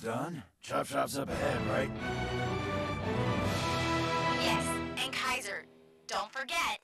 done. Chop Shop's up ahead, right? Yes, and Kaiser. Don't forget.